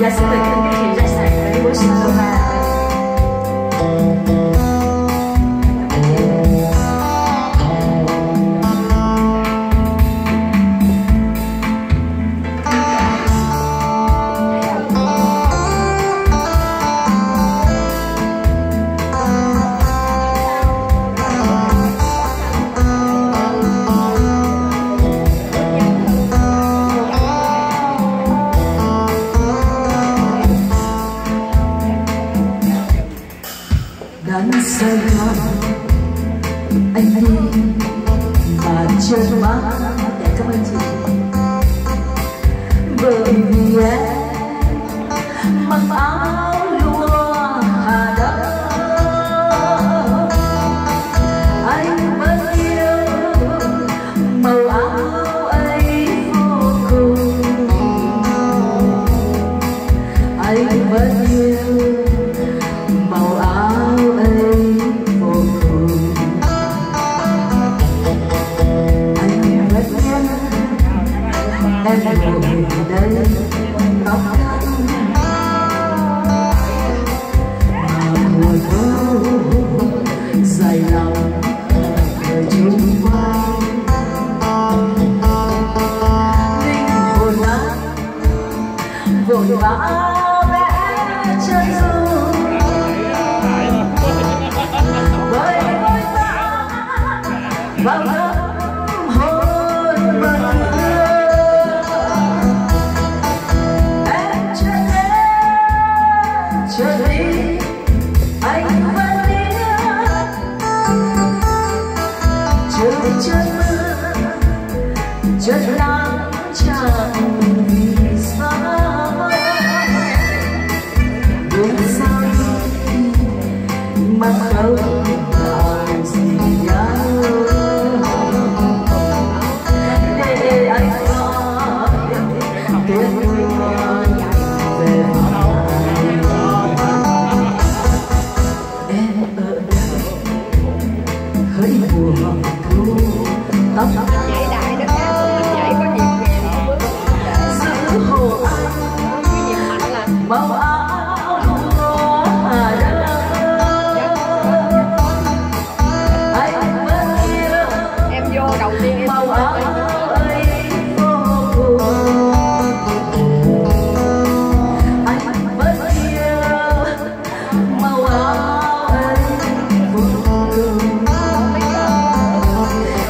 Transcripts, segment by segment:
Dạ xin mời các chị ra sàn đi buổi sáng đến say thắm anh đi mà chân mắt dạ, cảm ơn chị. Bởi vì em đây tóc ngắn mà mùa thu dài lòng đời chung quanh linh hồn anh vội vã trời chân mưa chân nắng chẳng vì sao đúng sao mà không làm gì nhau để anh có tiếng đất Vậy đại đó ca tụi mình nhảy có nhịp nhàng bước giữ hồ. Anh cái nhịp mạnh là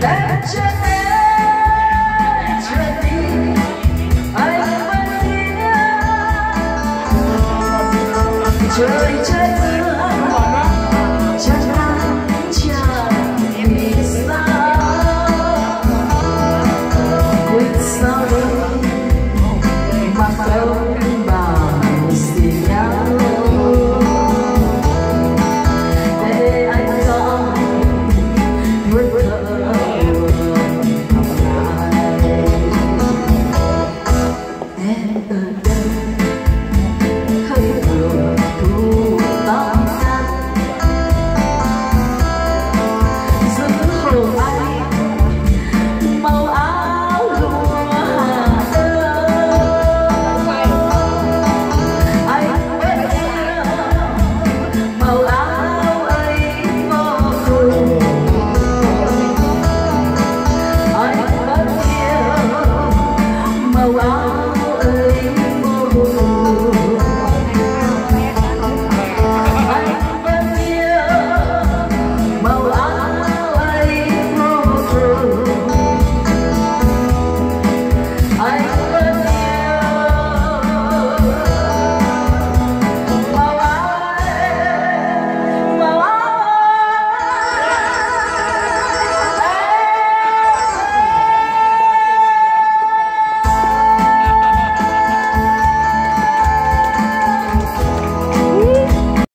Let your